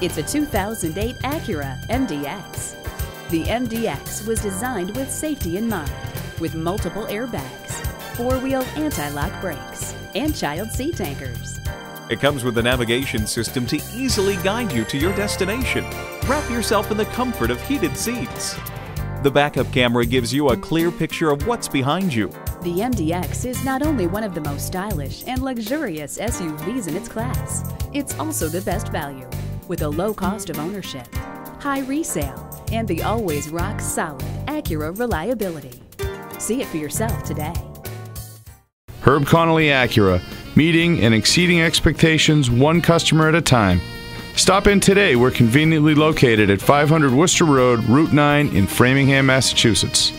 It's a 2008 Acura MDX. The MDX was designed with safety in mind, with multiple airbags, four-wheel anti-lock brakes, and child seat anchors. It comes with a navigation system to easily guide you to your destination. Wrap yourself in the comfort of heated seats. The backup camera gives you a clear picture of what's behind you. The MDX is not only one of the most stylish and luxurious SUVs in its class, it's also the best value, with a low cost of ownership, high resale, and the always rock solid Acura reliability. See it for yourself today. Herb Connolly Acura, meeting and exceeding expectations one customer at a time. Stop in today. We're conveniently located at 500 Worcester Road, Route 9 in Framingham, Massachusetts.